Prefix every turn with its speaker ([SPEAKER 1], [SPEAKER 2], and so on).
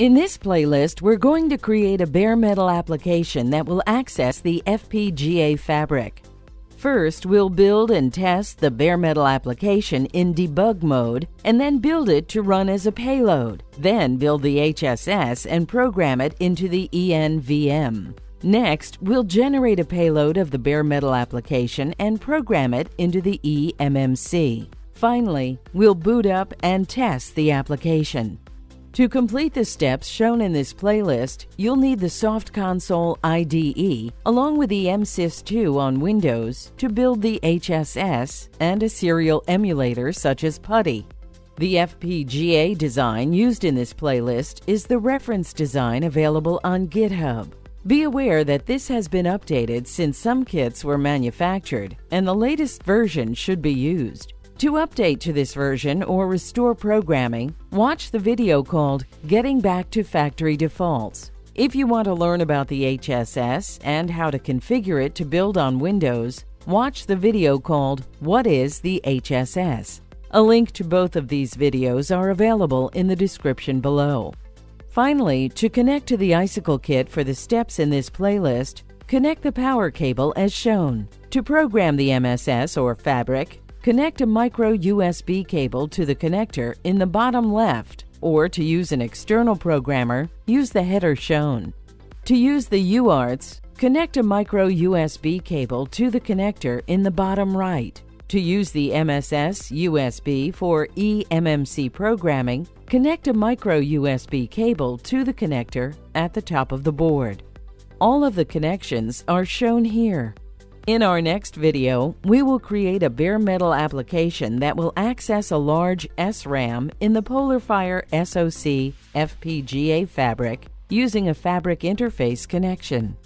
[SPEAKER 1] In this playlist, we're going to create a bare metal application that will access the FPGA fabric. First, we'll build and test the bare metal application in debug mode and then build it to run as a payload. Then build the HSS and program it into the ENVM. Next, we'll generate a payload of the bare metal application and program it into the eMMC. Finally, we'll boot up and test the application. To complete the steps shown in this playlist, you'll need the SoftConsole IDE along with the MSys2 on Windows to build the HSS and a serial emulator such as PuTTY. The FPGA design used in this playlist is the reference design available on GitHub. Be aware that this has been updated since some kits were manufactured, and the latest version should be used. To update to this version or restore programming, watch the video called Getting Back to Factory Defaults. If you want to learn about the HSS and how to configure it to build on Windows, watch the video called What is the HSS? A link to both of these videos are available in the description below. Finally, to connect to the Icicle kit for the steps in this playlist, connect the power cable as shown. To program the MSS or Fabric, Connect a micro USB cable to the connector in the bottom left, or to use an external programmer, use the header shown. To use the UARTs, connect a micro USB cable to the connector in the bottom right. To use the MSS USB for eMMC programming, connect a micro USB cable to the connector at the top of the board. All of the connections are shown here. In our next video, we will create a bare metal application that will access a large SRAM in the PolarFire SoC FPGA fabric using a fabric interface connection.